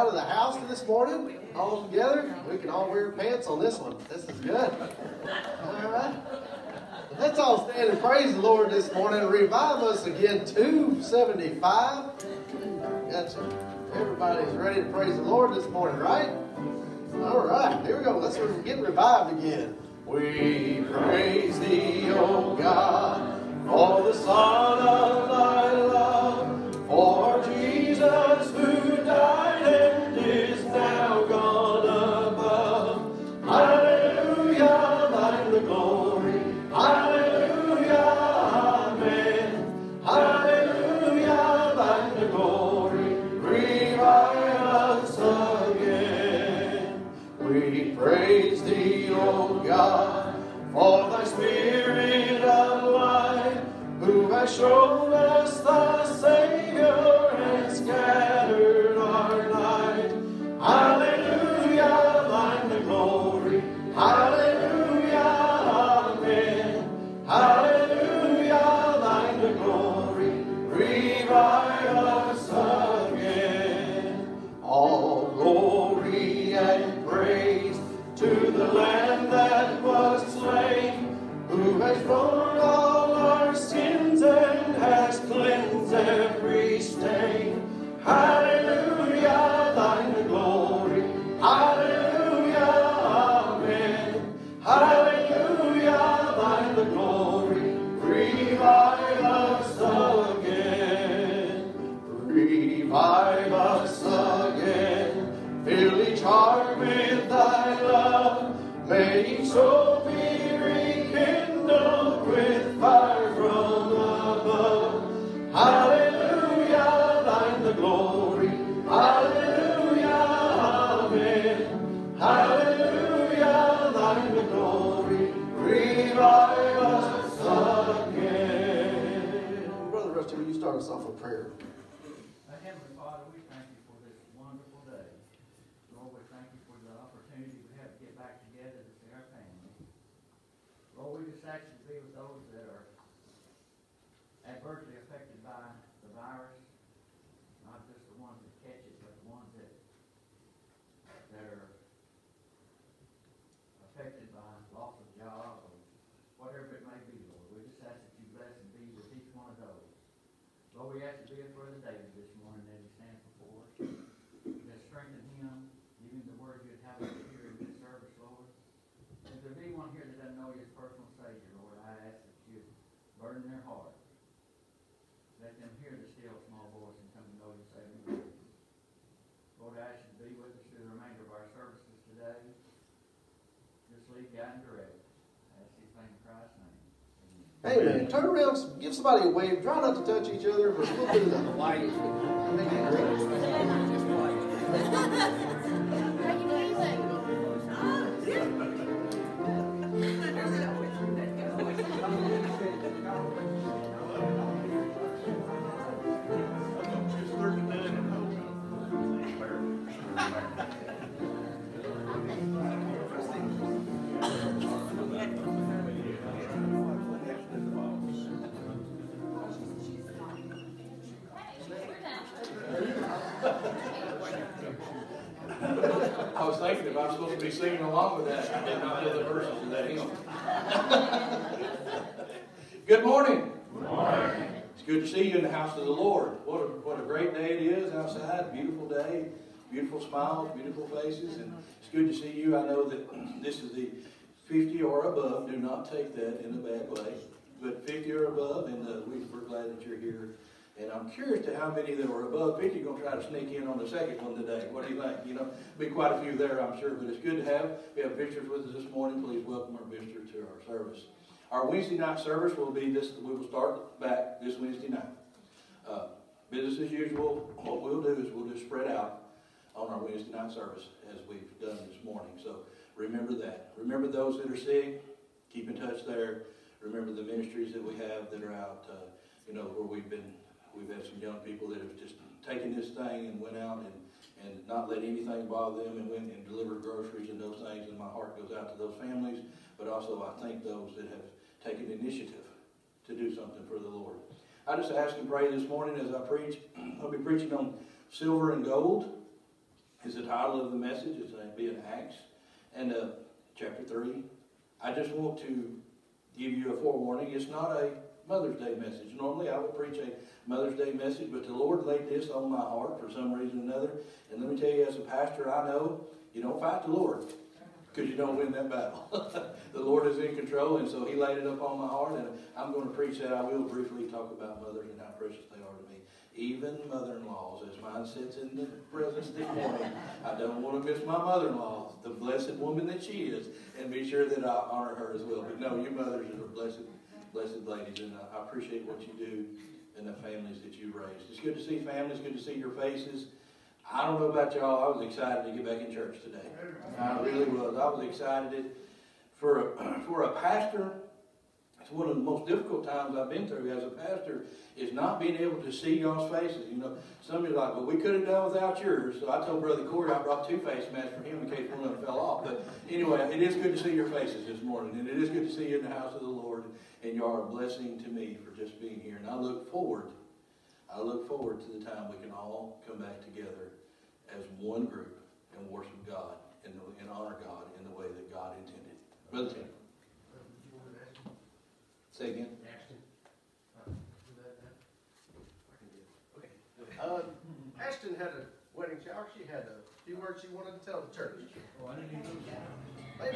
out of the house this morning, all together. We can all wear pants on this one. This is good. All right. Let's all stand and praise the Lord this morning. And revive us again, 275. Gotcha. Everybody's ready to praise the Lord this morning, right? All right, here we go. Let's get revived again. We praise thee, O God, for the Son of thy Amen. Amen. Turn around, give somebody a wave. Try not to touch each other, but we'll do the light. I I'm supposed to be singing along with that, I did not know the verses of that hymn. Good morning. Good morning. It's good to see you in the house of the Lord. What a, what a great day it is outside. Beautiful day. Beautiful smiles, beautiful faces. And it's good to see you. I know that this is the 50 or above. Do not take that in a bad way. But 50 or above, and uh, we're glad that you're here. And I'm curious to how many that were above 50 are going to try to sneak in on the second one today. What do you think? You know, be quite a few there, I'm sure. But it's good to have. We have visitors with us this morning. Please welcome our visitor to our service. Our Wednesday night service will be this. We will start back this Wednesday night. Uh, business as usual. What we'll do is we'll just spread out on our Wednesday night service as we've done this morning. So remember that. Remember those that are sick. Keep in touch there. Remember the ministries that we have that are out. Uh, you know where we've been. We've had some young people that have just taken this thing and went out and and not let anything bother them and went and delivered groceries and those things. And my heart goes out to those families, but also I thank those that have taken initiative to do something for the Lord. I just ask and pray this morning as I preach. I'll be preaching on silver and gold. Is the title of the message It's going to be in Acts and uh, chapter 3. I just want to give you a forewarning. It's not a Mother's Day message. Normally I would preach a Mother's Day message, but the Lord laid this on my heart for some reason or another. And let me tell you, as a pastor, I know you don't fight the Lord because you don't win that battle. the Lord is in control, and so He laid it up on my heart, and I'm going to preach that. I will briefly talk about mothers and how precious they are to me. Even mother-in-laws, as mine sits in the presence this morning, I don't want to miss my mother-in-law, the blessed woman that she is, and be sure that I honor her as well. But no, you mothers are blessed, blessed ladies, and I appreciate what you do and the families that you raised. It's good to see families, good to see your faces. I don't know about y'all, I was excited to get back in church today. I really was. I was excited. For a, for a pastor, it's one of the most difficult times I've been through as a pastor is not being able to see y'all's faces. You know, some of you are like, well, we could have done without yours. So I told Brother Corey I brought two face masks for him in case one of them fell off. But anyway, it is good to see your faces this morning. And it is good to see you in the house of the Lord. And you are a blessing to me for just being here. And I look forward, I look forward to the time we can all come back together as one group and worship God and, and honor God in the way that God intended. Brother Tim. Say again. Uh, Ashton had a wedding shower. She had a few words she wanted to tell the church.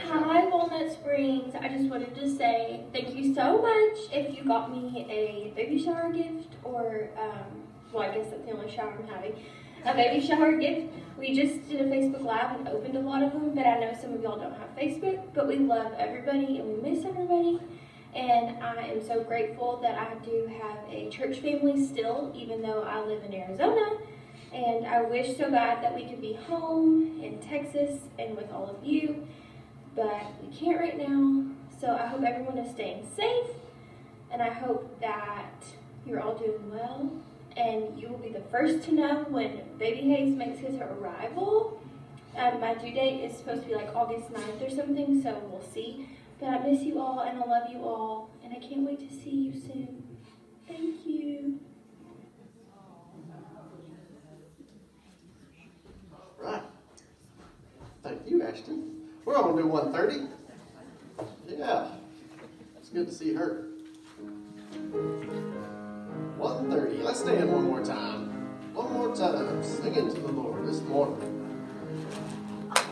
Hi, Walnut Springs. I just wanted to say thank you so much if you got me a baby shower gift, or, um, well, I guess that's the only shower I'm having. A baby shower gift. We just did a Facebook Live and opened a lot of them, but I know some of y'all don't have Facebook, but we love everybody and we miss everybody. And I am so grateful that I do have a church family still, even though I live in Arizona. And I wish so bad that we could be home in Texas and with all of you, but we can't right now. So I hope everyone is staying safe, and I hope that you're all doing well. And you will be the first to know when Baby Hayes makes his arrival. Um, my due date is supposed to be like August 9th or something, so we'll see. But I miss you all and I love you all, and I can't wait to see you soon. Thank you. Right. Thank you, Ashton. We're all going to do 130. Yeah. It's good to see her. 130. Let's stand one more time. One more time. Singing to the Lord this morning.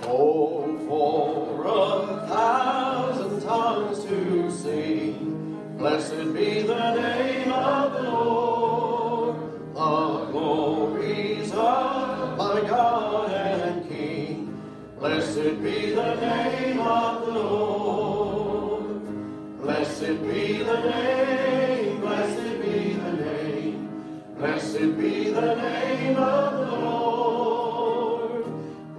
Oh, for a thousand tongues to sing, blessed be the name of the Lord. Blessed be the name of the Lord. Blessed be the name, blessed be the name, blessed be the name of the Lord.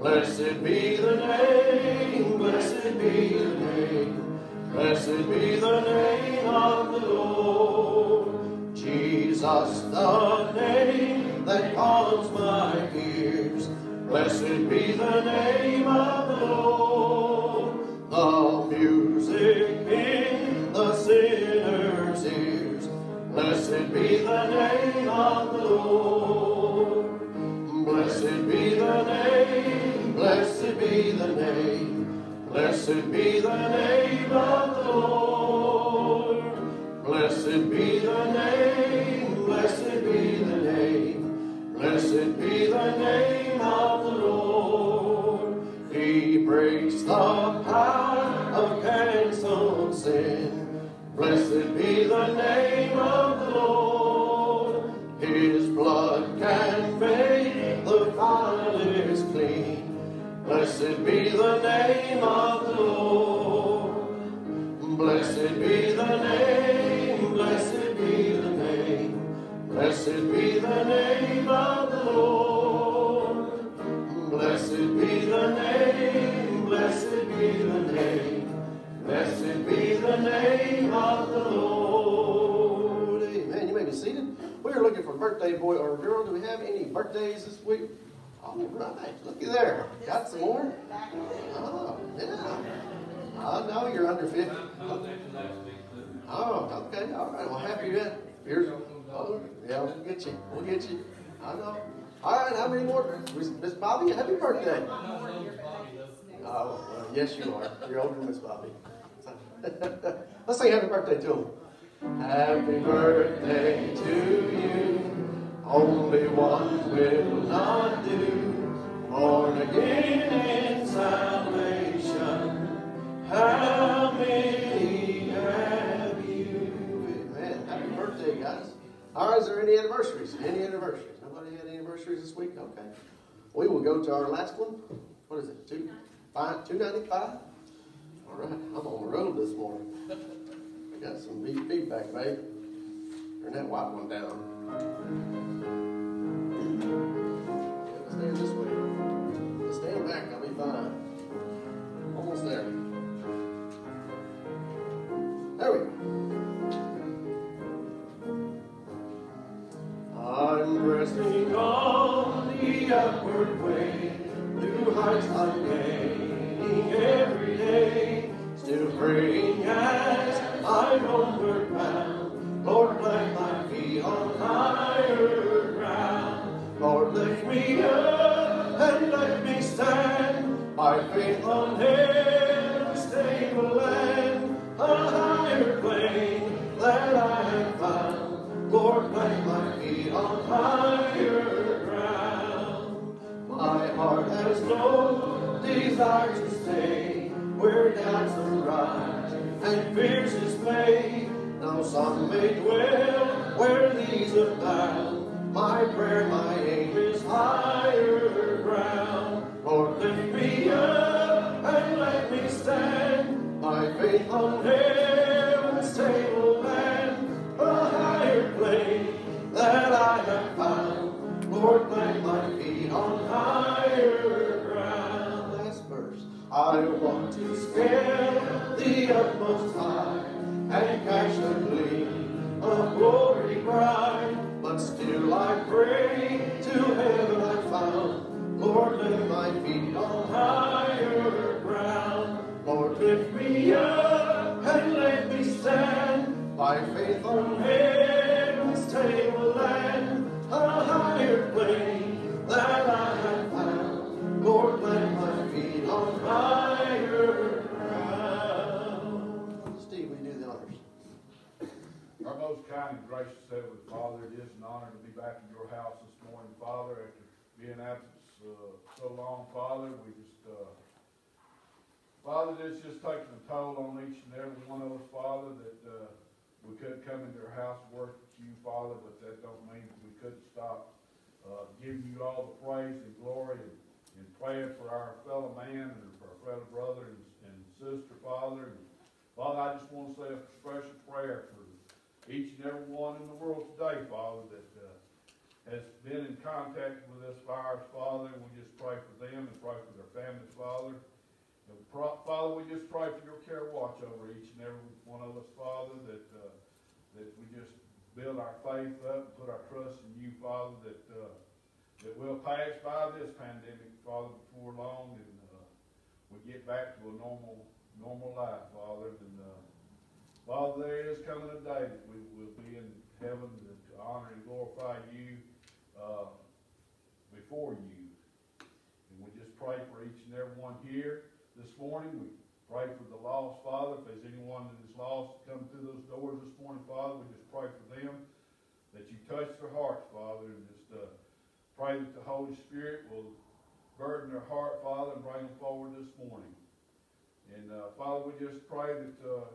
Blessed be the name, blessed be the name, blessed be the name of the Lord. Jesus, the name that calms my fears. Blessed be the name of the Lord. The music in the sinner's ears. Blessed be the name of the Lord. Blessed be the name, blessed be the name, blessed be the name of the Lord. Blessed be the name, blessed be the name, blessed be the name of. He breaks the power of canceled sin. Blessed be the name of the Lord. His blood can make the vilest clean. Blessed be the name of the Lord. Blessed be the name, blessed be the name, blessed be the name of the Lord. Blessed be the name of the Lord. Amen. You may be seated. We are looking for birthday boy or girl. Do we have any birthdays this week? All right. Looky there. Got some more? Oh, yeah. I know you're under 50. Oh, okay. All right. Well, happy yet. Here's, oh, yeah, we'll get you. We'll get you. I know. All right, how many more? Miss Bobby, happy birthday. Oh, well, yes, you are. You're older than Miss Bobby. Let's sing happy birthday to him. Happy birthday to you. Only one will not do. Born again in salvation. How many have you? Amen. Happy birthday, guys. All right, is there any anniversaries? Any anniversaries? Nobody had any anniversaries this week? Okay. We will go to our last one. What is it? Two, five, two ninety-five? All right, I'm on the road this morning. I got some beat feedback, babe. Turn that white one down. Stand this way. Stand back, I'll be fine. Almost there. There we go. I'm resting on the upward way, new heights I'm gaining every day. Still praying as I'm homeward bound. Lord, plant my feet on higher ground. Lord, lift me up and let me stand by faith on heaven's stable land, a higher plane that I have found. Lord, plant my feet on higher ground. My heart has no desire to stay where doubts arise and fears display. Now some may dwell where these abound. My prayer, my aim is higher ground. Lord, lift me up and let me stand my faith on heaven's scale the utmost high and catch the gleam of glory bright. But still I pray to heaven I found. Lord, lift my feet on higher ground. Lord, lift me up and let me stand by faith on heaven's tableland, a higher plane that I have found. Lord, plant my feet on higher most kind and gracious Heavenly Father, it is an honor to be back in your house this morning, Father, after being absent uh, so long, Father. We just, uh, Father, it's just taking a toll on each and every one of us, Father, that uh, we couldn't come into your house worship you, Father, but that don't mean we couldn't stop uh, giving you all the praise and glory and, and praying for our fellow man and for our fellow brother and, and sister, Father. And Father, I just want to say a special prayer for each and every one in the world today, Father, that uh, has been in contact with this virus, Father. We just pray for them and pray for their families, Father. And Father, we just pray for your care watch over each and every one of us, Father, that uh, that we just build our faith up and put our trust in you, Father, that uh, that we'll pass by this pandemic, Father, before long, and uh, we get back to a normal normal life, Father. And uh, Father, there is coming a day that we will be in heaven to honor and glorify you uh, before you. And we just pray for each and every one here this morning. We pray for the lost, Father. If there's anyone that is lost, come through those doors this morning, Father. We just pray for them that you touch their hearts, Father, and just uh, pray that the Holy Spirit will burden their heart, Father, and bring them forward this morning. And uh, Father, we just pray that uh,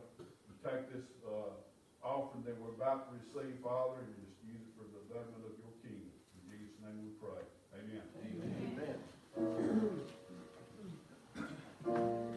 take this uh, offering that we're about to receive, Father, and just use it for the betterment of your kingdom. In Jesus' name we pray. Amen. Amen.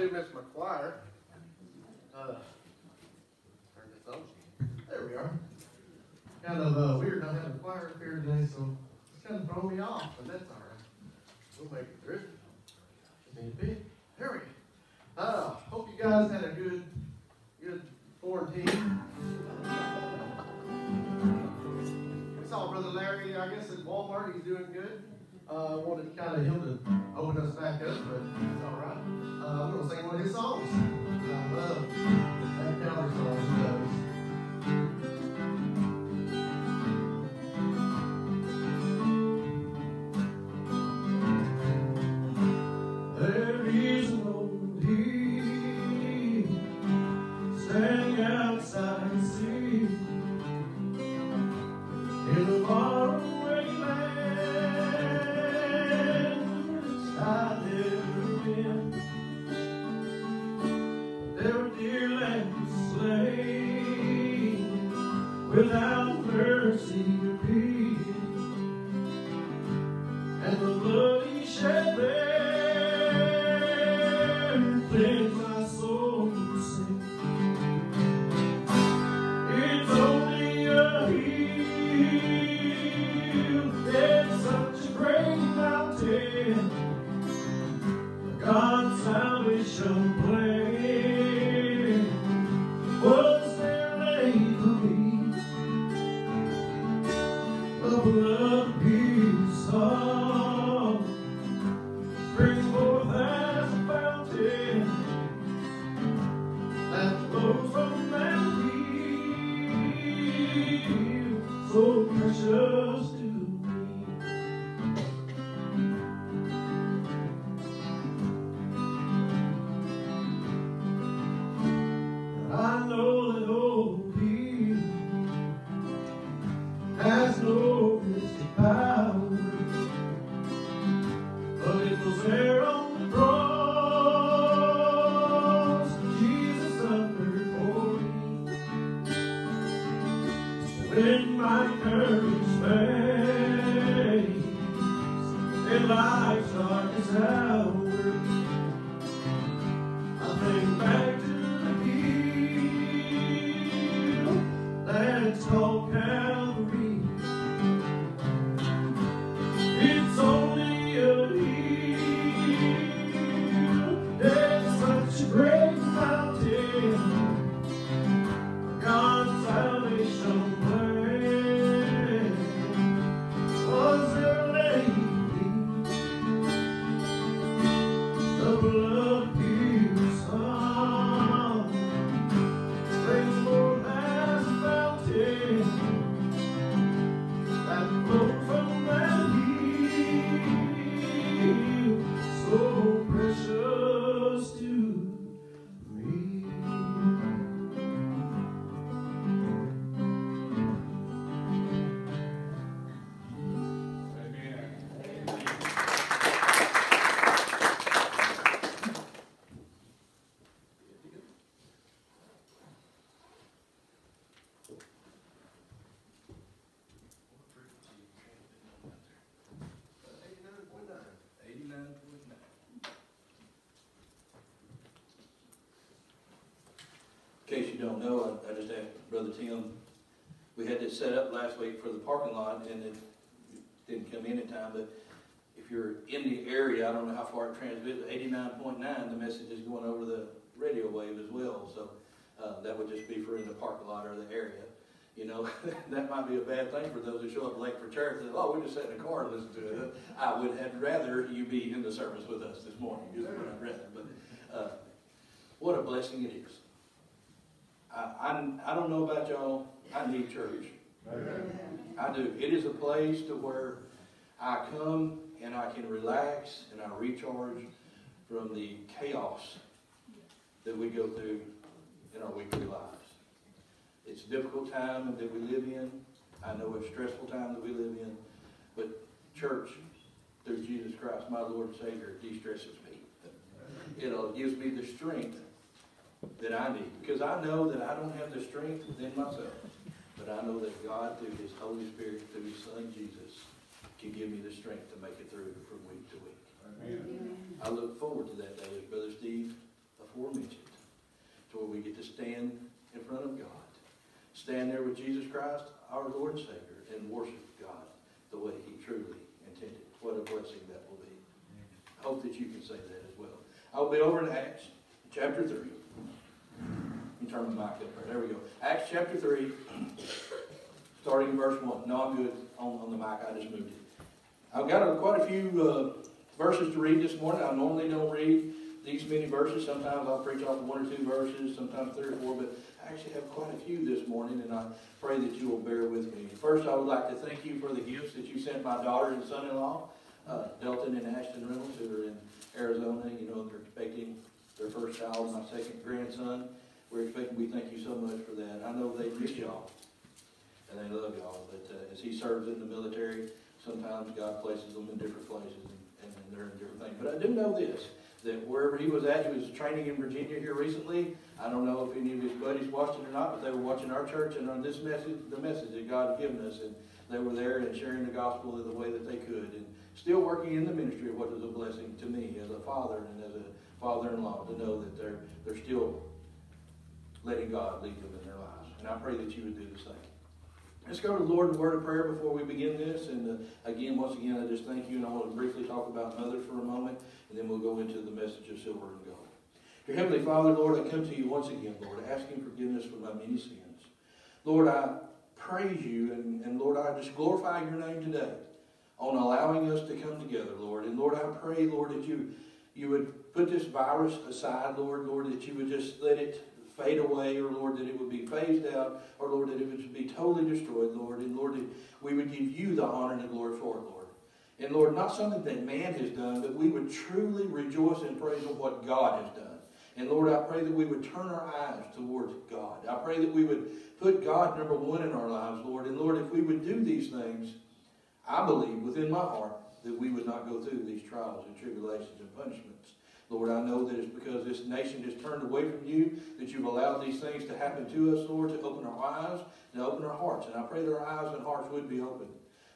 Do Miss McGuire. Uh. There we are. Kind of uh, weird not having a choir up here today, so it's kind of throwing me off, but that's Tim, we had this set up last week for the parking lot and it didn't come in in time, but if you're in the area, I don't know how far it transmits, eighty-nine point nine, the message is going over the radio wave as well, so, uh, that would just be for in the parking lot or the area. You know, that might be a bad thing for those who show up late for church, and, oh, we just sat in a car and listened to it. I would have rather you be in the service with us this morning, is what I'd rather, but, uh, what a blessing it is. I, I, I don't know about y'all, I need church. I do. It is a place to where I come and I can relax and I recharge from the chaos that we go through in our weekly lives. It's a difficult time that we live in. I know it's a stressful time that we live in. But church, through Jesus Christ, my Lord and Savior, de-stresses me. It gives me the strength that I need. Because I know that I don't have the strength within myself. But I know that God, through His Holy Spirit, through His Son Jesus, can give me the strength to make it through from week to week. Amen. I look forward to that day, as Brother Steve before mentioned, to where we get to stand in front of God, stand there with Jesus Christ, our Lord and Savior, and worship God the way He truly intended. What a blessing that will be. I hope that you can say that as well. I'll be over in Acts chapter 3. Turn there. There we go. Acts chapter 3, starting in verse 1. No, I'm good on, on the mic. I just moved it. I've got a, quite a few uh, verses to read this morning. I normally don't read these many verses. Sometimes I'll preach off one or two verses, sometimes three or four, but I actually have quite a few this morning, and I pray that you will bear with me. First, I would like to thank you for the gifts that you sent my daughter and son-in-law, uh, Delton and Ashton Reynolds, who are in Arizona. You know, they're expecting their first child, my second grandson. We're expecting, we thank you so much for that. I know they miss y'all, and they love y'all, but uh, as he serves in the military, sometimes God places them in different places, and, and they're in different things. But I do know this, that wherever he was at, he was training in Virginia here recently. I don't know if any of his buddies watched it or not, but they were watching our church and on this message, the message that God had given us, and they were there and sharing the gospel in the way that they could, and still working in the ministry, what is a blessing to me as a father and as a father-in-law to know that they're they're still letting God lead them in their lives. And I pray that you would do the same. Let's go to the Lord in word of prayer before we begin this. And uh, again, once again, I just thank you, and I want to briefly talk about mothers for a moment, and then we'll go into the message of silver and gold. Dear Heavenly Father, Lord, I come to you once again, Lord, asking forgiveness for my many sins. Lord, I praise you, and, and Lord, I just glorify your name today on allowing us to come together, Lord. And Lord, I pray, Lord, that you you would put this virus aside, Lord, Lord, that you would just let it fade away, or Lord, that it would be phased out, or Lord, that it would be totally destroyed, Lord. And Lord, we would give you the honor and the glory for it, Lord. And Lord, not something that man has done, but we would truly rejoice and praise of what God has done. And Lord, I pray that we would turn our eyes towards God. I pray that we would put God number one in our lives, Lord. And Lord, if we would do these things, I believe within my heart that we would not go through these trials and tribulations and punishments. Lord, I know that it's because this nation has turned away from you that you've allowed these things to happen to us, Lord, to open our eyes and open our hearts. And I pray that our eyes and hearts would be open.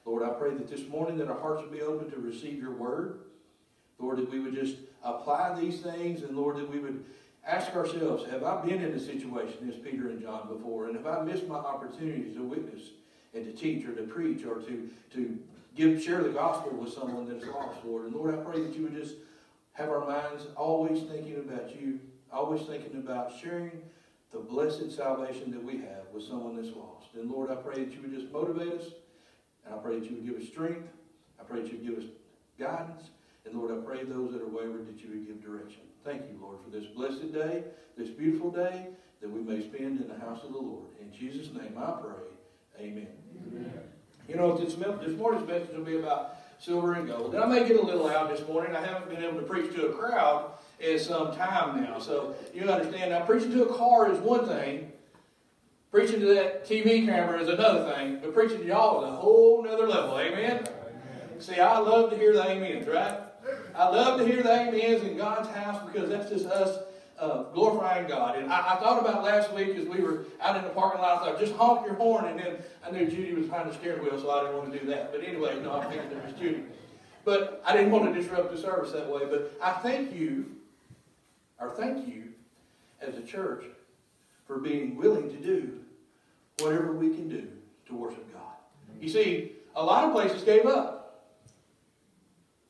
Lord, I pray that this morning that our hearts would be open to receive your word. Lord, that we would just apply these things and Lord, that we would ask ourselves, have I been in a situation as Peter and John before? And have I missed my opportunities to witness and to teach or to preach or to, to give share the gospel with someone that's lost, Lord. And Lord, I pray that you would just have our minds always thinking about you, always thinking about sharing the blessed salvation that we have with someone that's lost. And Lord, I pray that you would just motivate us, and I pray that you would give us strength. I pray that you would give us guidance. And Lord, I pray those that are wayward that you would give direction. Thank you, Lord, for this blessed day, this beautiful day that we may spend in the house of the Lord. In Jesus' name I pray. Amen. Amen. You know, this, this morning's message will be about silver and gold. And I may get a little loud this morning. I haven't been able to preach to a crowd in some time now. So you understand, now preaching to a car is one thing. Preaching to that TV camera is another thing. But preaching to y'all is a whole other level. Amen? Amen? See, I love to hear the amens, right? I love to hear the amens in God's house because that's just us uh, glorifying God. And I, I, thought about last week as we were out in the parking lot. I thought, just honk your horn. And then I knew Judy was behind the steering wheel, so I didn't want to do that. But anyway, no, I figured it was Judy. But I didn't want to disrupt the service that way. But I thank you, or thank you, as a church, for being willing to do whatever we can do to worship God. You see, a lot of places gave up.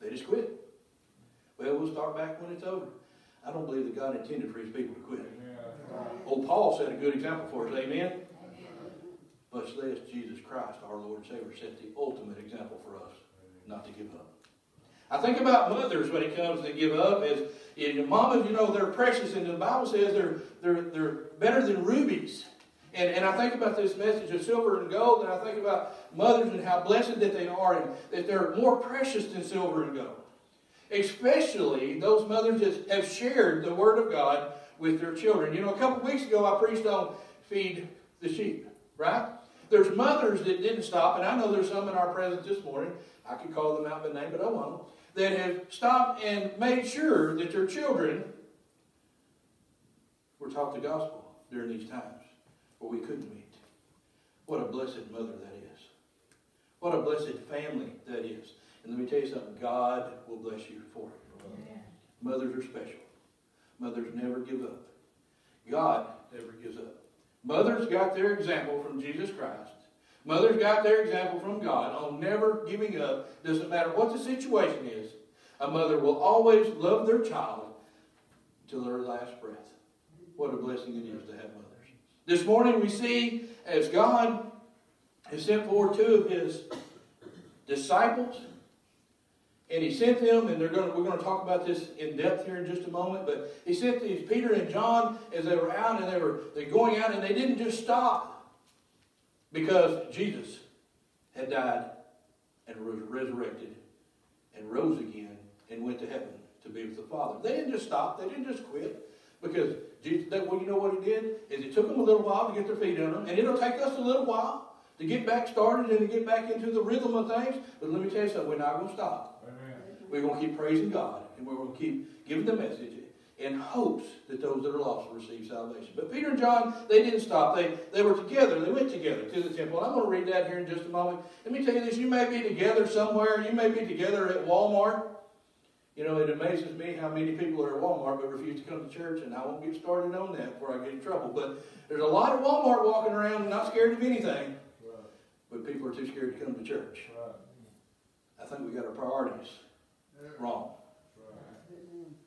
They just quit. Well, we'll start back when it's over. I don't believe that God intended for his people to quit. Old Paul set a good example for us. Amen? Much less Jesus Christ, our Lord and Savior, set the ultimate example for us not to give up. I think about mothers when it comes to give up. As in mamas, you know, they're precious, and the Bible says they're they're they're better than rubies. And, and I think about this message of silver and gold, and I think about mothers and how blessed that they are, and that they're more precious than silver and gold especially those mothers that have shared the Word of God with their children. You know, a couple weeks ago I preached on feed the sheep, right? There's mothers that didn't stop, and I know there's some in our presence this morning. I could call them out by name, but I won't. That have stopped and made sure that their children were taught the gospel during these times where we couldn't meet. What a blessed mother that is. What a blessed family that is. And let me tell you something God will bless you for it. Mothers are special. Mothers never give up. God never gives up. Mothers got their example from Jesus Christ. Mothers got their example from God on never giving up. Doesn't matter what the situation is. A mother will always love their child till their last breath. What a blessing it is to have mothers. This morning we see as God has sent forward two of his disciples, and he sent them, and they're going to, we're going to talk about this in depth here in just a moment, but he sent these Peter and John as they were out and they were they're going out and they didn't just stop because Jesus had died and was resurrected and rose again and went to heaven to be with the Father. They didn't just stop. They didn't just quit. Because Jesus, that, well, you know what he did? Is it took them a little while to get their feet under them. And it'll take us a little while to get back started and to get back into the rhythm of things. But let me tell you something. We're not going to stop. We're going to keep praising God. And we're going to keep giving the message in hopes that those that are lost will receive salvation. But Peter and John, they didn't stop. They, they were together. They went together to the temple. I'm going to read that here in just a moment. Let me tell you this. You may be together somewhere. You may be together at Walmart. You know, it amazes me how many people are at Walmart but refuse to come to church, and I won't get started on that before I get in trouble. But there's a lot of Walmart walking around not scared of anything, Right, but people are too scared to come to church. right, I think we got our priorities wrong.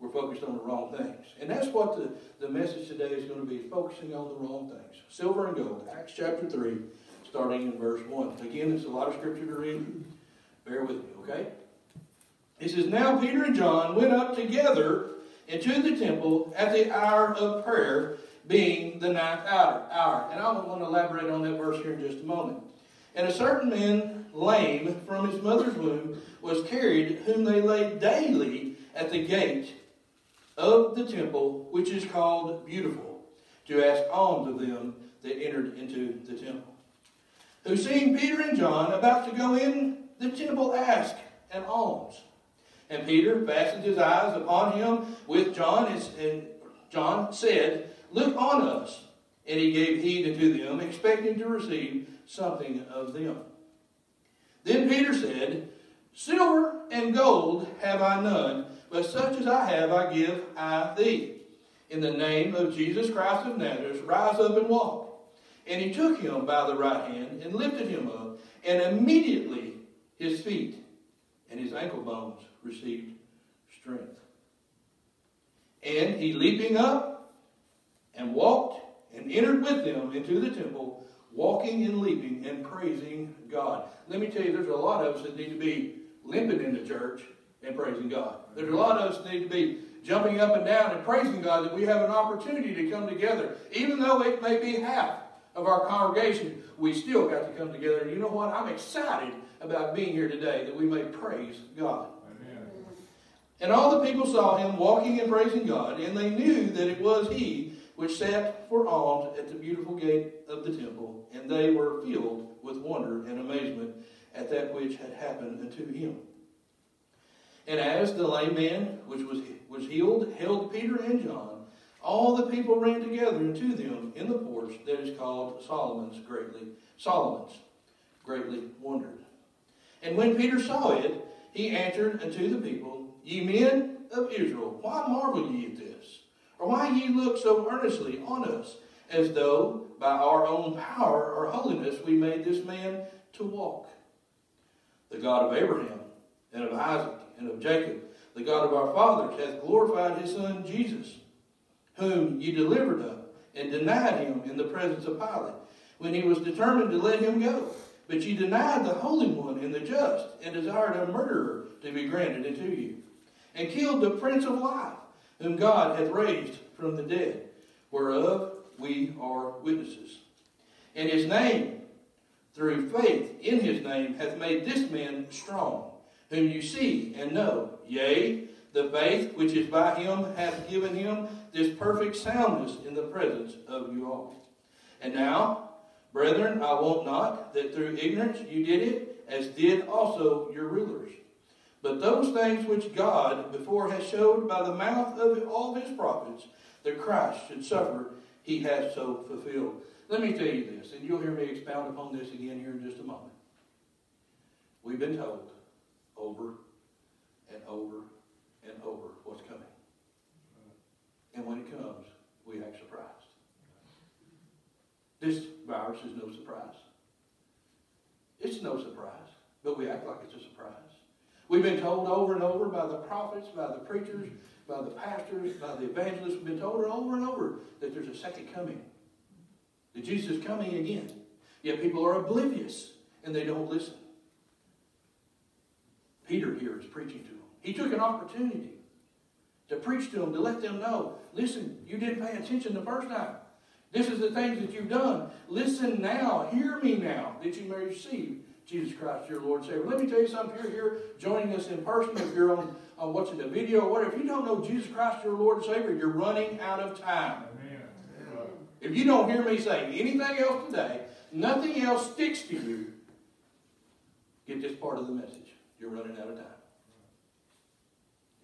We're focused on the wrong things. And that's what the, the message today is going to be, focusing on the wrong things. Silver and gold, Acts chapter 3, starting in verse 1. Again, it's a lot of scripture to read. Bear with me, okay? It says, Now Peter and John went up together into the temple at the hour of prayer, being the ninth hour. hour. And I want to elaborate on that verse here in just a moment. And a certain man, lame from his mother's womb, was carried, whom they laid daily at the gate of the temple, which is called Beautiful, to ask alms of them that entered into the temple. Who, seeing Peter and John about to go in the temple, asked an alms. And Peter fastened his eyes upon him with John, and John said, Look on us. And he gave heed unto them, expecting to receive something of them. Then Peter said, Silver and gold have I none, but such as I have I give I thee. In the name of Jesus Christ of Nazareth, rise up and walk. And he took him by the right hand and lifted him up, and immediately his feet and his ankle bones received strength. And he leaping up and walked and entered with them into the temple, walking and leaping and praising God. Let me tell you, there's a lot of us that need to be limping into the church and praising God. There's a lot of us that need to be jumping up and down and praising God that we have an opportunity to come together. Even though it may be half of our congregation, we still got to come together. And you know what? I'm excited about being here today that we may praise God. Amen. And all the people saw him walking and praising God, and they knew that it was he which sat for alms at the beautiful gate of the temple, and they were filled with wonder and amazement at that which had happened unto him. And as the lame man which was, was healed held Peter and John, all the people ran together unto them in the porch that is called Solomon's greatly Solomon's greatly wondered. And when Peter saw it, he answered unto the people, Ye men of Israel, why marvel ye at this? Or why ye look so earnestly on us, as though by our own power or holiness we made this man to walk? The God of Abraham, and of Isaac, and of Jacob, the God of our fathers, hath glorified his Son Jesus, whom ye delivered up, and denied him in the presence of Pilate, when he was determined to let him go. But ye denied the Holy One and the just, and desired a murderer to be granted unto you, and killed the Prince of Life, whom God hath raised from the dead, whereof we are witnesses. And his name, through faith in his name, hath made this man strong, whom you see and know. Yea, the faith which is by him hath given him this perfect soundness in the presence of you all. And now, brethren, I want not that through ignorance you did it, as did also your rulers. But those things which God before has showed by the mouth of all his prophets, that Christ should suffer, he hath so fulfilled. Let me tell you this, and you'll hear me expound upon this again here in just a moment. We've been told over and over and over what's coming. And when it comes, we act surprised. This virus is no surprise. It's no surprise, but we act like it's a surprise. We've been told over and over by the prophets, by the preachers, by the pastors, by the evangelists, we've been told over and over that there's a second coming. That Jesus is coming again. Yet people are oblivious and they don't listen. Peter here is preaching to them. He took an opportunity to preach to them, to let them know, listen, you didn't pay attention the first time. This is the things that you've done. Listen now, hear me now, that you may receive Jesus Christ, your Lord and Savior. Let me tell you something. If you're here joining us in person, if you're on, on watching the video or whatever, if you don't know Jesus Christ, your Lord and Savior, you're running out of time. If you don't hear me say anything else today, nothing else sticks to you, get this part of the message. You're running out of time.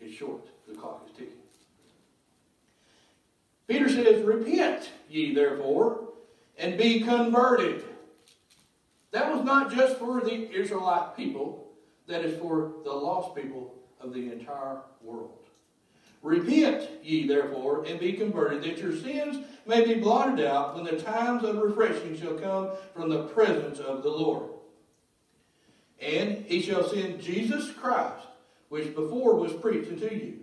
It's short. The clock is ticking. Peter says, Repent ye therefore, and be converted. That was not just for the Israelite people, that is for the lost people of the entire world. Repent ye therefore, and be converted, that your sins may be blotted out when the times of refreshing shall come from the presence of the Lord. And he shall send Jesus Christ, which before was preached unto you,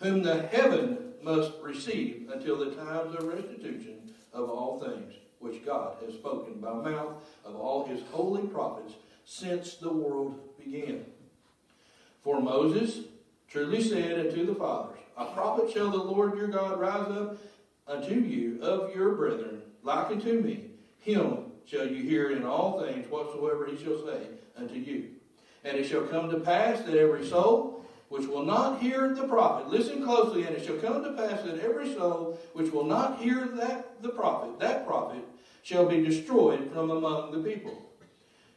whom the heaven must receive until the times of restitution of all things, which God has spoken by mouth of all his holy prophets since the world began. For Moses truly said unto the fathers, A prophet shall the Lord your God rise up unto you of your brethren, like unto me. Him shall you hear in all things whatsoever he shall say unto you. And it shall come to pass that every soul which will not hear the prophet, listen closely, and it shall come to pass that every soul which will not hear that the prophet, that prophet, shall be destroyed from among the people.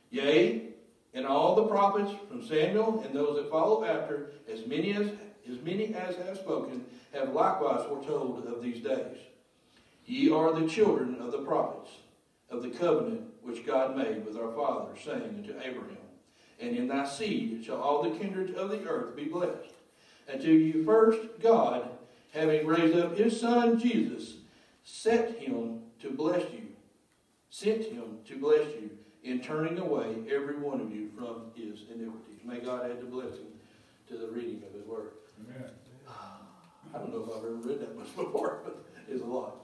Yea, and all the prophets from Samuel and those that follow after, as many as as many as have spoken, have likewise foretold of these days. Ye are the children of the prophets, of the covenant which God made with our fathers, saying unto Abraham, And in thy seed shall all the kindreds of the earth be blessed. Unto you first God, having raised up his son Jesus, set him to bless you, sent him to bless you in turning away every one of you from his iniquities. May God add the blessing to the reading of his word. Amen. I don't know if I've ever read that much before, but it's a lot.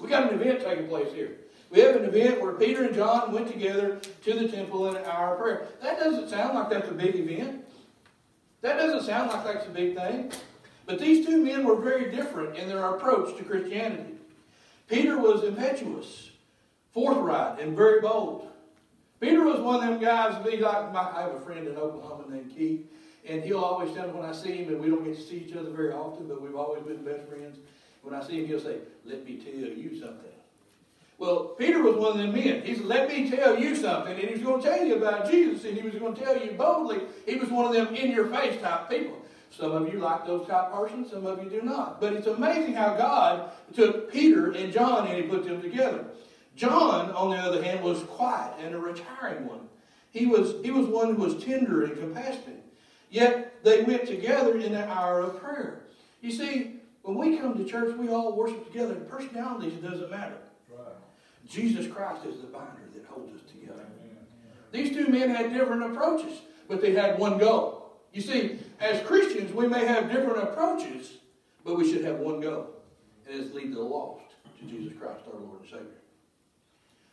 We got an event taking place here. We have an event where Peter and John went together to the temple in an hour of prayer. That doesn't sound like that's a big event. That doesn't sound like that's a big thing. But these two men were very different in their approach to Christianity. Peter was impetuous, forthright, and very bold. Peter was one of them guys, like, my, I have a friend in Oklahoma named Keith, and he'll always tell me when I see him, and we don't get to see each other very often, but we've always been best friends. When I see him, he'll say, Let me tell you something. Well, Peter was one of them men. He said, Let me tell you something. And he was going to tell you about Jesus, and he was going to tell you boldly. He was one of them in your face type people. Some of you like those type persons, some of you do not. But it's amazing how God took Peter and John and he put them together. John, on the other hand, was quiet and a retiring one. He was, he was one who was tender and compassionate. Yet they went together in the hour of prayer. You see, when we come to church, we all worship together. Personalities doesn't matter. Right. Jesus Christ is the binder that holds us together. Amen. These two men had different approaches, but they had one goal. You see, as Christians, we may have different approaches, but we should have one goal, and it's lead the lost to Jesus Christ, our Lord and Savior.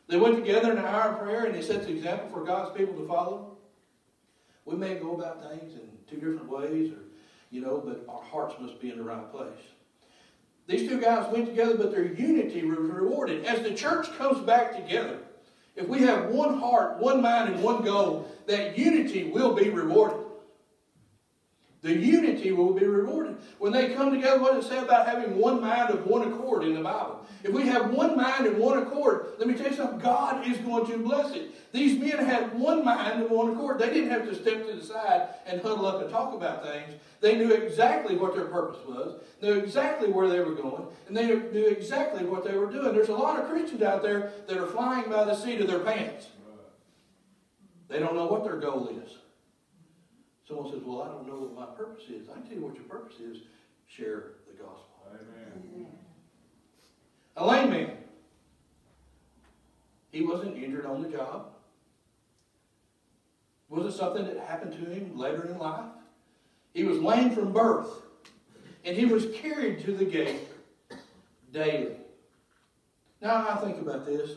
They went together in an hour of prayer, and they set the example for God's people to follow. We may go about things in two different ways, or you know, but our hearts must be in the right place. These two guys went together, but their unity was rewarded. As the church comes back together, if we have one heart, one mind, and one goal, that unity will be rewarded. The unity will be rewarded. When they come together, what does it say about having one mind of one accord in the Bible? If we have one mind and one accord, let me tell you something, God is going to bless it. These men had one mind and one accord. They didn't have to step to the side and huddle up and talk about things. They knew exactly what their purpose was, they knew exactly where they were going, and they knew exactly what they were doing. There's a lot of Christians out there that are flying by the seat of their pants. They don't know what their goal is. Someone says, Well, I don't know what my purpose is. I can tell you what your purpose is. Share the gospel. Amen. A lame man. He wasn't injured on the job. Was it something that happened to him later in life? He was lame from birth. And he was carried to the gate daily. Now I think about this,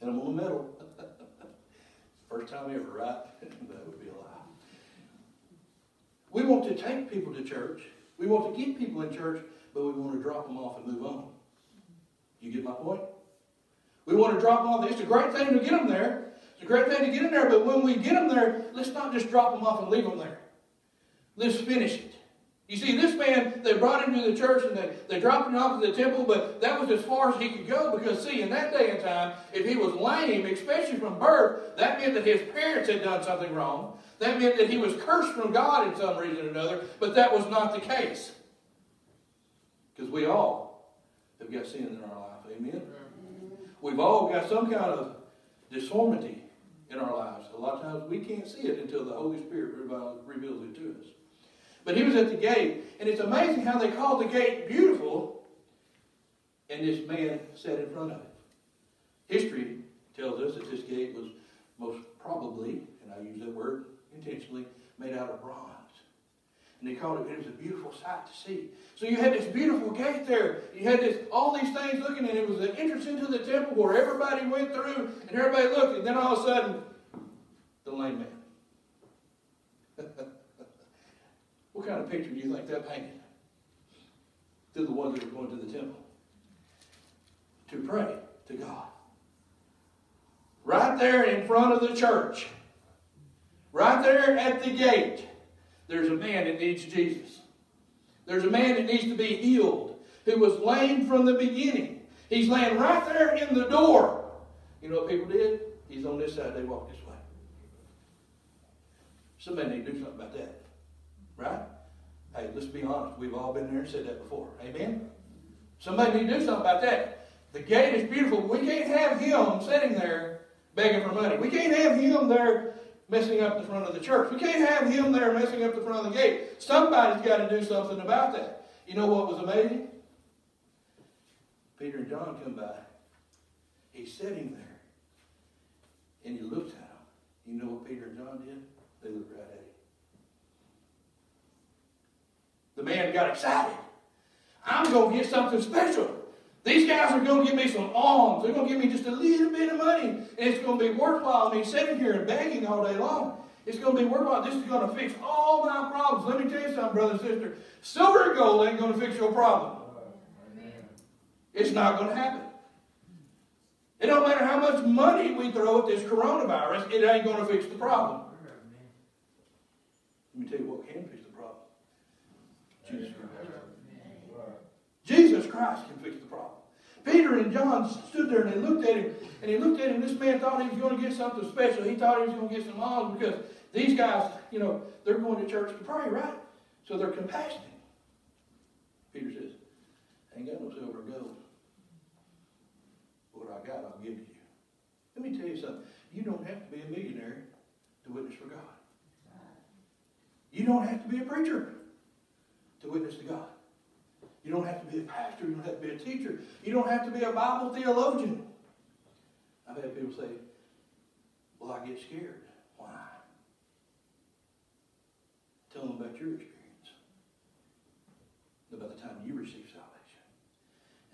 and I'm on the middle. First time ever, right? that would be a lie. We want to take people to church. We want to get people in church, but we want to drop them off and move on. You get my point? We want to drop them off. It's a great thing to get them there. It's a great thing to get them there, but when we get them there, let's not just drop them off and leave them there. Let's finish it. You see, this man, they brought him to the church and they, they dropped him off to the temple, but that was as far as he could go because, see, in that day and time, if he was lame, especially from birth, that meant that his parents had done something wrong. That meant that he was cursed from God in some reason or another, but that was not the case. Because we all have got sin in our life. Amen? We've all got some kind of deformity in our lives. A lot of times we can't see it until the Holy Spirit reveals it to us. But he was at the gate, and it's amazing how they called the gate beautiful, and this man sat in front of it. History tells us that this gate was most probably, and I use that word intentionally, made out of bronze. And they called it, it was a beautiful sight to see. So you had this beautiful gate there. You had this all these things looking, and it was an entrance into the temple where everybody went through and everybody looked, and then all of a sudden, the lame man. What kind of picture do you think that painted? To the ones that were going to the temple. To pray to God. Right there in front of the church. Right there at the gate. There's a man that needs Jesus. There's a man that needs to be healed. Who was lame from the beginning. He's laying right there in the door. You know what people did? He's on this side, they walk this way. Somebody need to do something about that. Right? Hey, let's be honest. We've all been there and said that before. Amen? Somebody need to do something about that. The gate is beautiful. We can't have him sitting there begging for money. We can't have him there messing up the front of the church. We can't have him there messing up the front of the gate. Somebody's got to do something about that. You know what was amazing? Peter and John come by. He's sitting there. And he looks at him. You know what Peter and John did? They looked right at him. The man got excited. I'm going to get something special. These guys are going to give me some alms. They're going to give me just a little bit of money. And it's going to be worthwhile me sitting here and begging all day long. It's going to be worthwhile. This is going to fix all my problems. Let me tell you something, brother and sister. Silver and gold ain't going to fix your problem. It's not going to happen. It don't matter how much money we throw at this coronavirus, it ain't going to fix the problem. Let me tell you what can fix the problem. Jesus Christ. Jesus Christ can fix. Peter and John stood there and they looked at him, and he looked at him. This man thought he was going to get something special. He thought he was going to get some alms because these guys, you know, they're going to church to pray, right? So they're compassionate. Peter says, I ain't got no silver or gold. What I got, I'll give to you. Let me tell you something. You don't have to be a millionaire to witness for God. You don't have to be a preacher to witness to God. You don't have to be a pastor. You don't have to be a teacher. You don't have to be a Bible theologian. I've had people say, well, I get scared. Why? Tell them about your experience. About the time you receive salvation.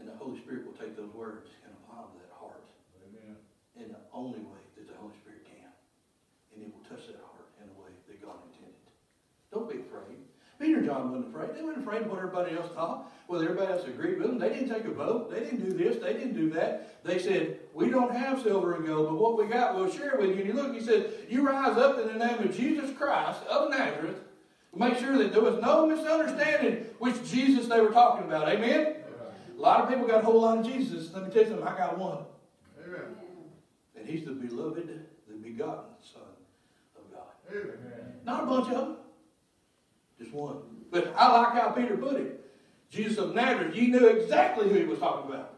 And the Holy Spirit will take those words and apply them to that heart. Amen. In the only way that the Holy Spirit can. And it will touch that heart in a way that God intended. Don't be afraid. Peter and John wasn't afraid. They weren't afraid of what everybody else thought. Well, everybody else agreed with them. They didn't take a vote. They didn't do this. They didn't do that. They said, we don't have silver and gold, but what we got we'll share with you. And you look, he said, you rise up in the name of Jesus Christ of Nazareth. Make sure that there was no misunderstanding which Jesus they were talking about. Amen? A lot of people got a whole lot of Jesus. Let me tell you something. I got one. Amen. And he's the beloved, the begotten Son of God. Amen. Not a bunch of them. Just one. But I like how Peter put it. Jesus of Nazareth, you knew exactly who he was talking about.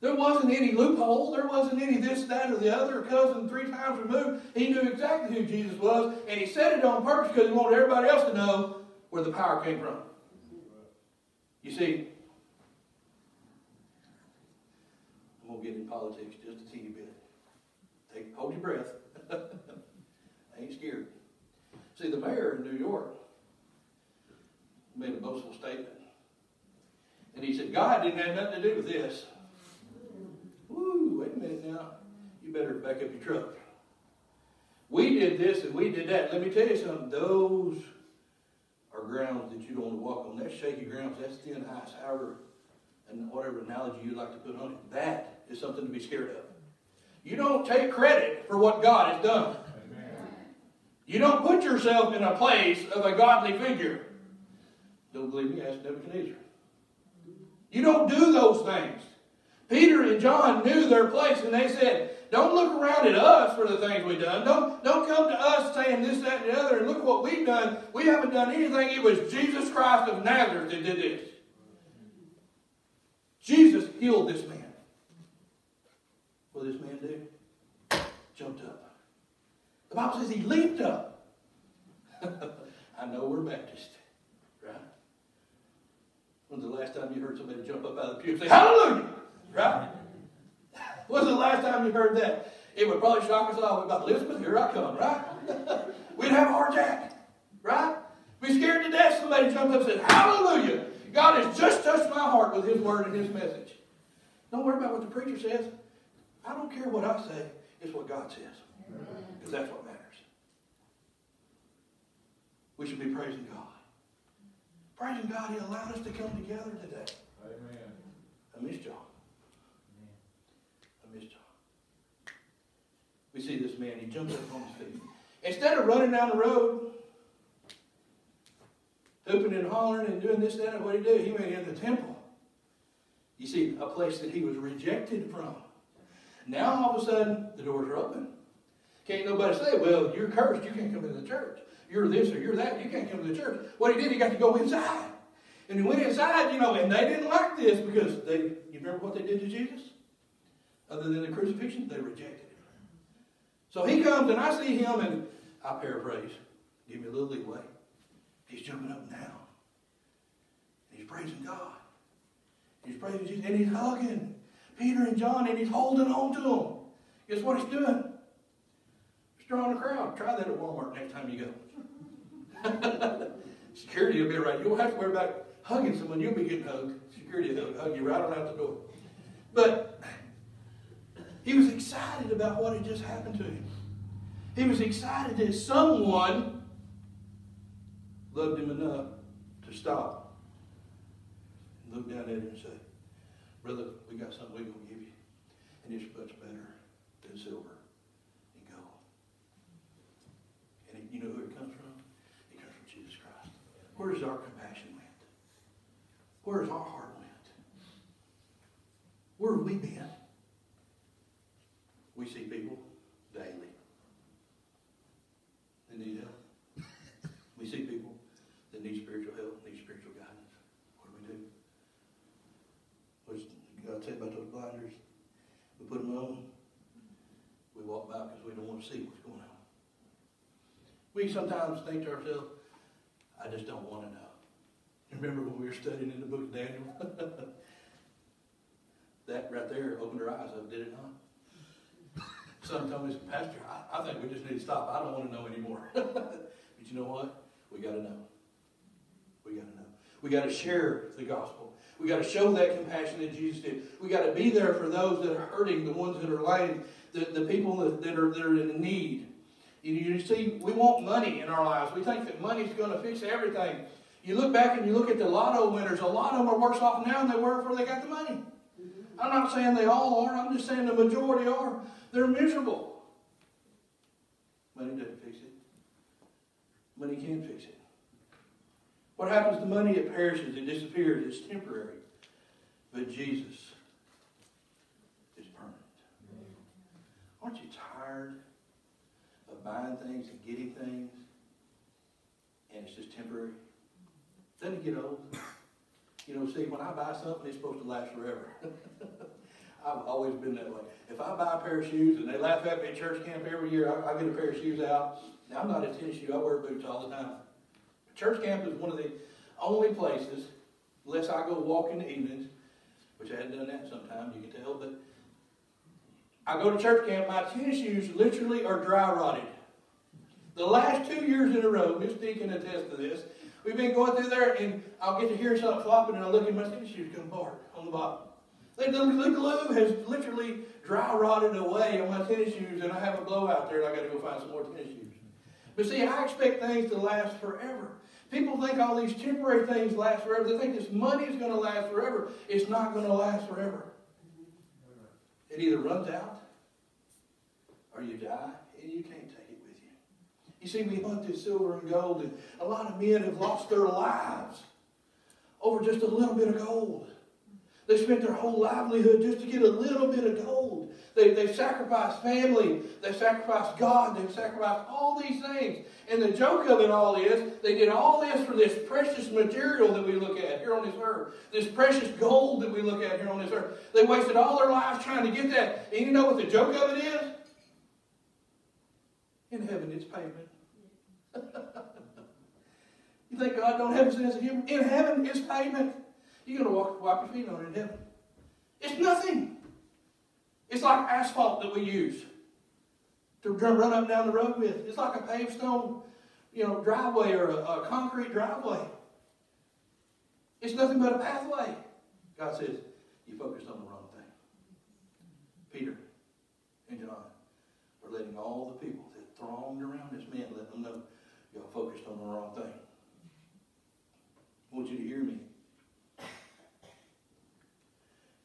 There wasn't any loophole. There wasn't any this, that, or the other cousin three times removed. He knew exactly who Jesus was, and he said it on purpose because he wanted everybody else to know where the power came from. You see, I'm going to get into politics just a teeny bit. Take, hold your breath. I ain't scared. See, the mayor in New York made a boastful statement. And he said, God didn't have nothing to do with this. Woo, wait a minute now. You better back up your truck. We did this and we did that. Let me tell you something. Those are grounds that you don't want to walk on. That's shaky grounds. That's thin ice. However, and whatever analogy you'd like to put on it, that is something to be scared of. You don't take credit for what God has done. You don't put yourself in a place of a godly figure. Don't believe me? Ask Nebuchadnezzar. You don't do those things. Peter and John knew their place, and they said, Don't look around at us for the things we've done. Don't, don't come to us saying this, that, and the other, and look what we've done. We haven't done anything. It was Jesus Christ of Nazareth that did this. Jesus healed this man. What did this man do? Jumped up. The Bible says he leaped up. I know we're Baptist, right? When's the last time you heard somebody jump up out of the pew and say, Hallelujah? Right? When's the last time you heard that? It would probably shock us all. We'd be like, Elizabeth, here I come, right? We'd have a heart attack, right? Be scared to death. Somebody jumped up and said, Hallelujah. God has just touched my heart with His word and His message. Don't worry about what the preacher says. I don't care what I say. It's what God says. Because that's what matters. We should be praising God. Praising God, He allowed us to come together today. Amen. I missed y'all. I missed y'all. We see this man, he jumps up on his feet. Instead of running down the road, hooping and hollering and doing this, that, and what he did, he went in the temple. You see, a place that he was rejected from. Now all of a sudden, the doors are open. Can't nobody say, well, you're cursed, you can't come into the church. You're this or you're that, you can't come to the church. What he did, he got to go inside. And he went inside, you know, and they didn't like this because they, you remember what they did to Jesus? Other than the crucifixion, they rejected him. So he comes and I see him and I paraphrase, give me a little leeway. He's jumping up and down. He's praising God. He's praising Jesus and he's hugging Peter and John and he's holding on to them. Guess what he's doing? He's drawing a crowd. Try that at Walmart next time you go. Security will be right. You won't have to worry about hugging someone. You'll be getting hugged. Security will hug you right on out the door. But he was excited about what had just happened to him. He was excited that someone loved him enough to stop and look down at him and say, Brother, we got something we're going to give you. And it's much better than silver and gold. And it, you know who it comes from? It comes from Jesus Christ. Where does our compassion went? Where has our heart went? Where have we been? We see people daily. They need help. We see people that need spiritual help, need spiritual guidance. What do we do? What's God say about those blinders? We put them on. We walk by because we don't want to see what's going on. We sometimes think to ourselves, I just don't want to know. Remember when we were studying in the book of Daniel? that right there opened our eyes up, did it not? Son told me, Pastor, I, I think we just need to stop. I don't want to know anymore. but you know what? We got to know. We got to know. We got to share the gospel. We got to show that compassion that Jesus did. We got to be there for those that are hurting, the ones that are lying, the, the people that, that, are, that are in need. You, see, we want money in our lives. We think that money's going to fix everything. You look back and you look at the lotto winners, a lot of them are worse off now than they were before they got the money. I'm not saying they all are, I'm just saying the majority are. They're miserable. Money doesn't fix it. Money can't fix it. What happens to money? It perishes, it disappears, it's temporary. But Jesus is permanent. Aren't you tired buying things and getting things and it's just temporary? Doesn't get old? You know, see, when I buy something, it's supposed to last forever. I've always been that way. If I buy a pair of shoes and they laugh at me at church camp every year, I, I get a pair of shoes out. Now, I'm not a tennis shoe. I wear boots all the time. Church camp is one of the only places unless I go walk in the evenings, which I hadn't done that sometimes, you can tell, but I go to church camp, my tennis shoes literally are dry rotted. The last two years in a row, Miss D can attest to this, we've been going through there and I'll get to hear something flopping and I look at my tennis shoes come apart on the bottom. The, the, the glue has literally dry rotted away on my tennis shoes and I have a blowout there and I got to go find some more tennis shoes. But see, I expect things to last forever. People think all these temporary things last forever. They think this money is going to last forever. It's not going to last forever. It either runs out or you die and you can't take it with you. You see, we hunt this silver and gold, and a lot of men have lost their lives over just a little bit of gold. They spent their whole livelihood just to get a little bit of gold. They, they sacrificed family. They sacrificed God. They sacrificed all these things. And the joke of it all is they did all this for this precious material that we look at here on this earth. This precious gold that we look at here on this earth. They wasted all their lives trying to get that. And you know what the joke of it is? In heaven, it's payment. you think God don't have a sense of humor? In heaven, it's payment. You're going to walk, wipe your feet on it in heaven. It's nothing. It's like asphalt that we use to run up and down the road with. It's like a paved stone, you know, driveway or a, a concrete driveway. It's nothing but a pathway. God says, you focused on the wrong thing. Peter and John were letting all the people thronged around this man let them know y'all focused on the wrong thing. I want you to hear me.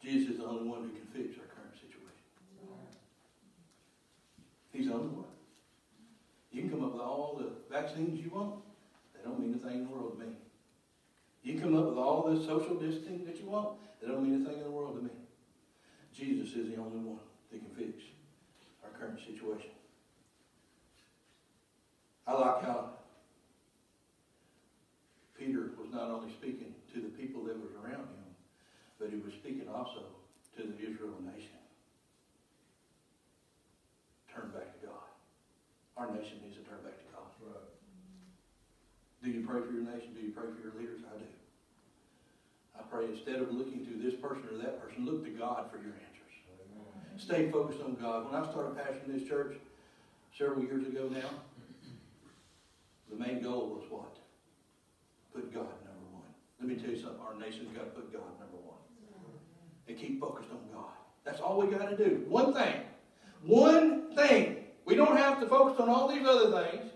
Jesus is the only one who can fix our current situation. He's the only one. You can come up with all the vaccines you want. They don't mean a thing in the world to me. You can come up with all the social distancing that you want. They don't mean a thing in the world to me. Jesus is the only one that can fix our current situation. I like how Peter was not only speaking to the people that was around him, but he was speaking also to the Israel nation. Turn back to God. Our nation needs to turn back to God. Right. Do you pray for your nation? Do you pray for your leaders? I do. I pray instead of looking to this person or that person, look to God for your answers. Amen. Stay focused on God. When I started pastoring this church several years ago now, the main goal was what? Put God number one. Let me tell you something. Our nation's got to put God number one. And keep focused on God. That's all we got to do. One thing. One thing. We don't have to focus on all these other things.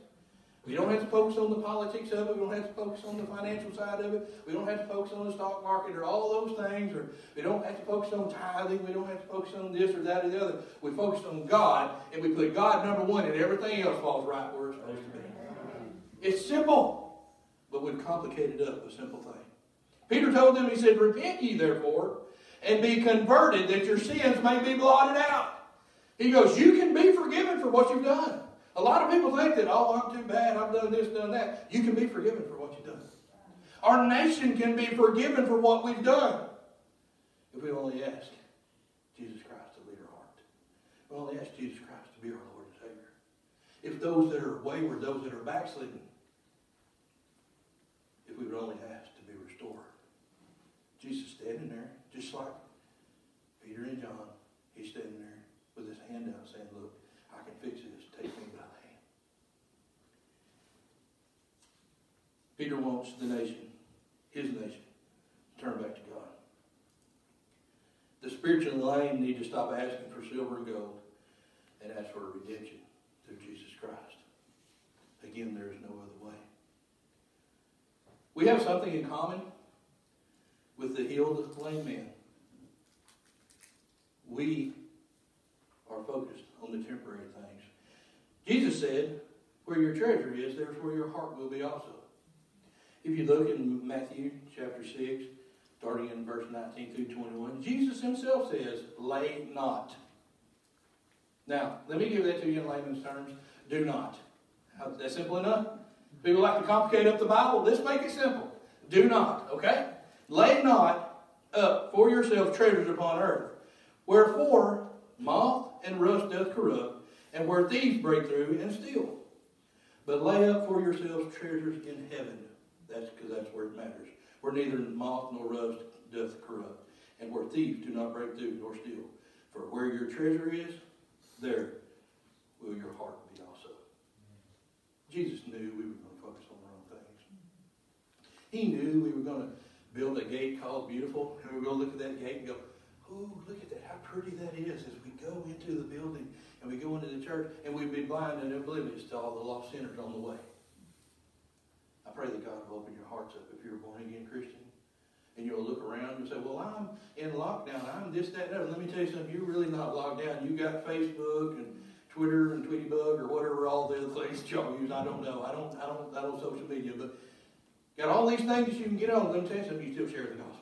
We don't have to focus on the politics of it. We don't have to focus on the financial side of it. We don't have to focus on the stock market or all those things. Or we don't have to focus on tithing. We don't have to focus on this or that or the other. We focus on God and we put God number one and everything else falls right where it's supposed to be. It's simple, but we've complicated up a simple thing. Peter told them, he said, Repent ye therefore and be converted that your sins may be blotted out. He goes, You can be forgiven for what you've done. A lot of people think that, oh, I'm too bad, I've done this, done that. You can be forgiven for what you've done. Our nation can be forgiven for what we've done if we only ask Jesus Christ to lead our heart. We only ask Jesus Christ to be our Lord and Savior. If those that are wayward, those that are backsliding, if we would only ask to be restored. Jesus standing there, just like Peter and John, he's standing there with his hand out saying, Look, I can fix this. Take me by the hand. Peter wants the nation, his nation, to turn back to God. The spiritual lame need to stop asking for silver and gold and ask for redemption through Jesus Christ. Again, there is no other way. We have something in common with the healed lame man. We are focused on the temporary things. Jesus said, Where your treasure is, there's where your heart will be also. If you look in Matthew chapter 6, starting in verse 19 through 21, Jesus himself says, Lay not. Now, let me give that to you in layman's terms. Do not. That's simple enough? People like to complicate up the Bible. Let's make it simple. Do not, okay? Lay not up for yourselves treasures upon earth. Wherefore, moth and rust doth corrupt, and where thieves break through and steal. But lay up for yourselves treasures in heaven. That's because that's where it matters. where neither moth nor rust doth corrupt, and where thieves do not break through nor steal. For where your treasure is, there will your heart be also. Jesus knew we were going to focus on the wrong things. He knew we were going to build a gate called Beautiful, and we were going to look at that gate and go, Ooh, look at that, how pretty that is as we go into the building and we go into the church, and we'd be blind and oblivious to all the lost sinners on the way. I pray that God will open your hearts up if you're a born again Christian. And you'll look around and say, Well, I'm in lockdown. I'm this, that, and that. Let me tell you something. You're really not locked down. You got Facebook and Twitter and Tweetybug or whatever all the other things y'all use. I don't know. I don't I don't I don't social media, but got all these things you can get on. Let me tell you you still share the gospel.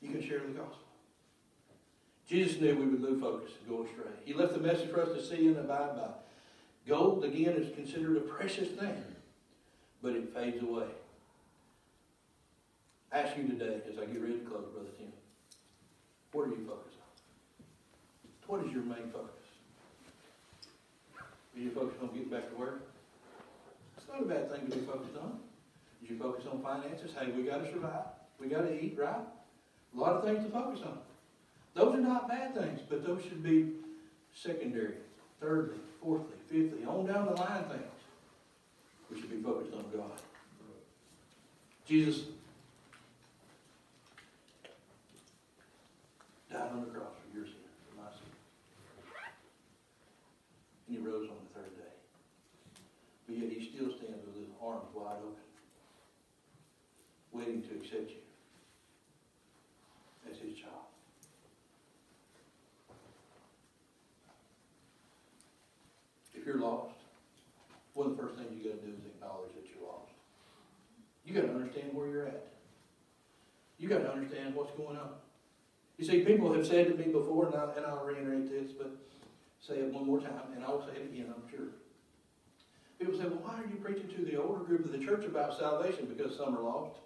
You can share the gospel. Jesus knew we would lose focus and go astray. He left the message for us to see and abide by. Gold, again, is considered a precious thing, but it fades away. I ask you today, as I get ready to close, Brother Tim, what are you focused on? What is your main focus? Are you focused on getting back to work? It's not a bad thing to be focused on. Is you focus on finances? Hey, we got to survive. We got to eat, right? A lot of things to focus on. Those are not bad things, but those should be secondary, thirdly, fourthly, fifthly, on down the line things. We should be focused on God. Jesus died on the cross for your sin, for my sin. And he rose on the third day. But yet he still stands with his arms wide open, waiting to accept you as his child. If you're lost, one of the first things you got to do is acknowledge that you're lost. You got to understand where you're at. You got to understand what's going on. You see, people have said to me before, and, I, and I'll reiterate this, but say it one more time, and I'll say it again, I'm sure. People say, well, why are you preaching to the older group of the church about salvation? Because some are lost.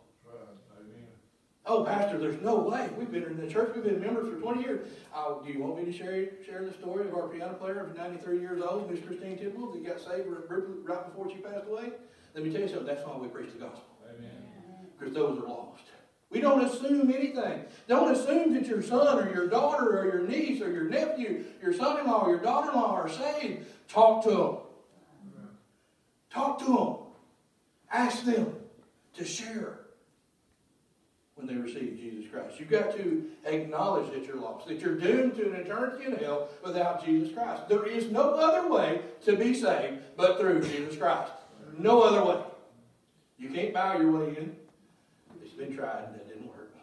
Oh, Pastor, there's no way. We've been in the church, we've been members for 20 years. Uh, do you want me to share share the story of our piano player of 93 years old, Miss Christine Tidwell, that got saved right before she passed away? Let me tell you something, that's why we preach the gospel. Amen. Because those are lost. We don't assume anything. Don't assume that your son or your daughter or your niece or your nephew, your son-in-law or your daughter-in-law are saved. Talk to them. Talk to them. Ask them to share when they receive Jesus Christ. You've got to acknowledge that you're lost, that you're doomed to an eternity in hell without Jesus Christ. There is no other way to be saved but through Jesus Christ. No other way. You can't bow your way in. It's been tried and that didn't work.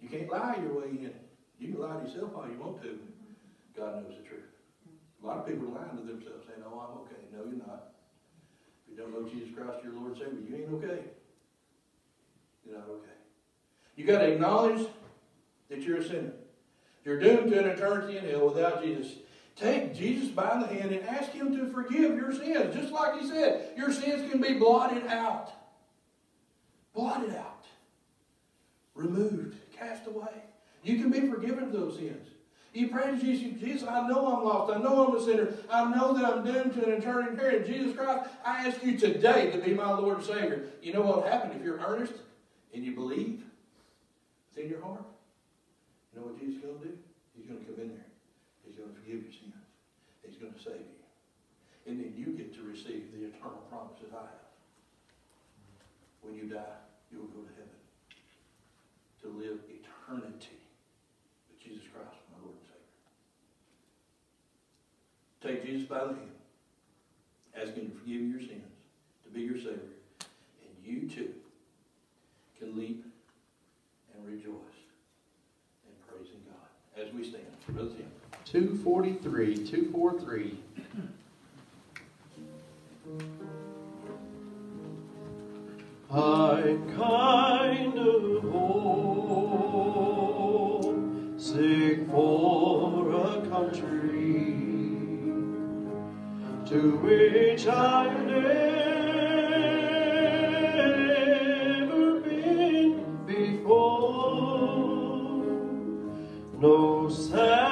You can't lie your way in. You can lie to yourself all you want to. God knows the truth. A lot of people are lying to themselves, saying, "Oh, I'm okay." No, you're not. If you don't know Jesus Christ, your Lord and Savior, you ain't okay. You're not okay. You got to acknowledge that you're a sinner. You're doomed to an eternity in hell without Jesus. Take Jesus by the hand and ask Him to forgive your sins. Just like He said, your sins can be blotted out. Blotted out. Removed. Cast away. You can be forgiven of those sins. You pray to Jesus, Jesus, I know I'm lost. I know I'm a sinner. I know that I'm doomed to an eternity in hell. Jesus Christ, I ask you today to be my Lord and Savior. You know what will happen if you're earnest and you believe within your heart? You know what Jesus is going to do? He's going to come in there. He's going to forgive your sins. He's going to save you. And then you get to receive the eternal promises I have. When you die, you will go to heaven to live eternity with Jesus Christ, my Lord and Savior. Take Jesus by the hand. Ask Him to forgive your sins, to be your Savior. And you too can leap and rejoice in praising God. As we stand, Brother Tim. 243, 243. I'm kind of homesick for a country to which I've never No sad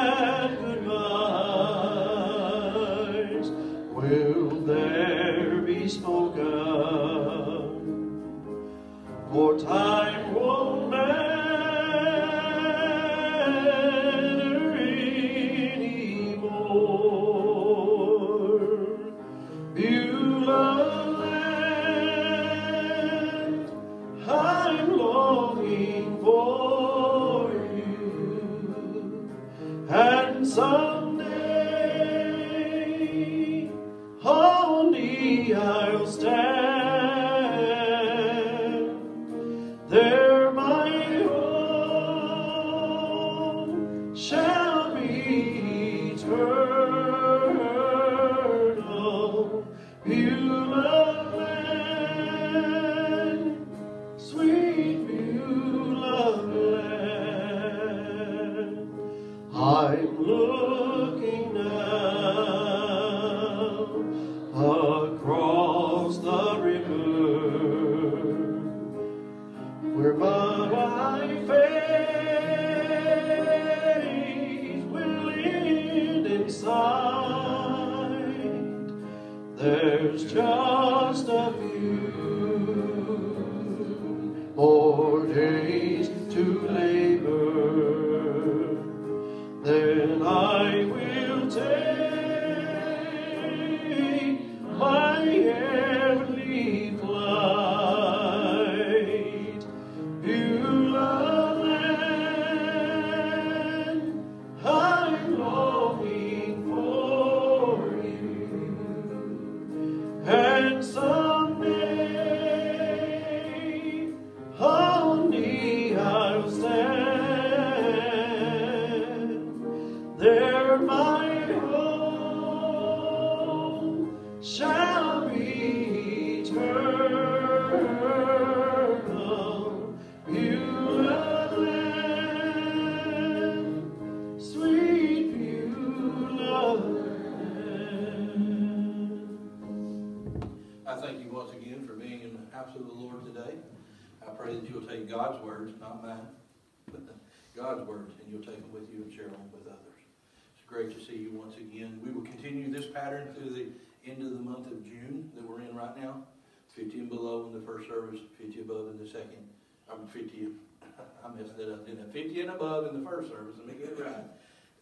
50 and above in the first service, let me get it right.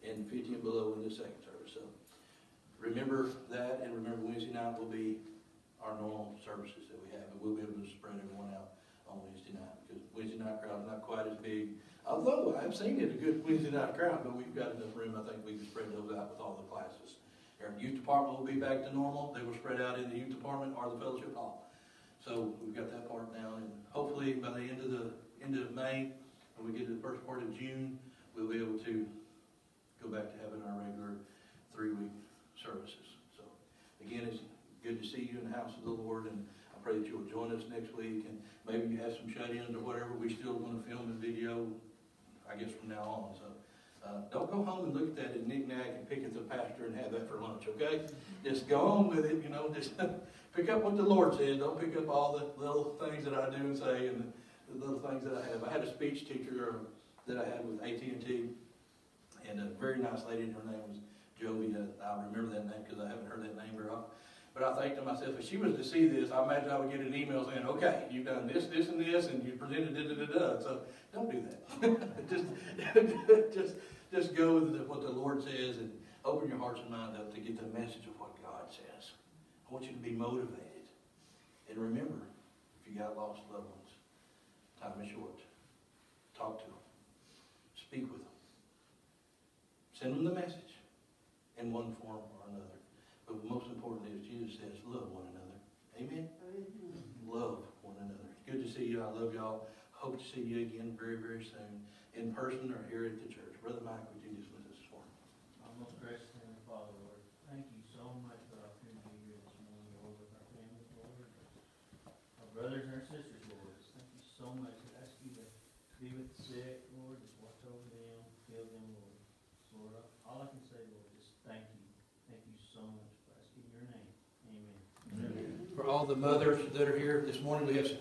And 50 and below in the second service. So remember that, and remember Wednesday night will be our normal services that we have, and we'll be able to spread everyone out on Wednesday night, because Wednesday night crowd is not quite as big. Although I've seen it, a good Wednesday night crowd, but we've got enough room, I think we can spread those out with all the classes. Our youth department will be back to normal, they will spread out in the youth department or the fellowship hall. So we've got that part down, and hopefully by the end of the, end of May, when we get to the first part of June, we'll be able to go back to having our regular three-week services. So again, it's good to see you in the house of the Lord, and I pray that you'll join us next week, and maybe you have some shut-ins or whatever, we still want to film and video, I guess, from now on, so. Uh, don't go home and look at that and knick-knack and pick at the pastor and have that for lunch, okay? Just go on with it, you know, just pick up what the Lord said, don't pick up all the little things that I do and say and the little things that I have. I had a speech teacher uh, that I had with AT&T, and a very nice lady, and her name was Jovi, uh, I remember that name because I haven't heard that name very often. But I think to myself, if she was to see this, I imagine I would get an email saying, okay, you've done this, this, and this, and you presented da, da, da, da. So don't do that. just, just, just go with what the Lord says and open your hearts and mind up to get the message of what God says. I want you to be motivated. And remember, if you got lost ones, time is short. Talk to them. Speak with them. Send them the message in one form or another. But most importantly, as Jesus says, love one another. Amen? Love one another. Good to see you. I love y'all. Hope to see you again very, very soon, in person or here at the church. Brother Mike, would you dismiss us this morning? Our most gracious Heavenly Father, Lord, thank you so much for the opportunity to be here this morning, Lord, with our families, Lord. Our brothers and our sisters, Lord, just thank you so much. I ask you to be with the sick, Lord, just watch over them, heal them, Lord. So, Lord, all I can say, Lord, just thank you. Thank you so much for asking your name. Amen. For all the mothers that are here this morning, we have some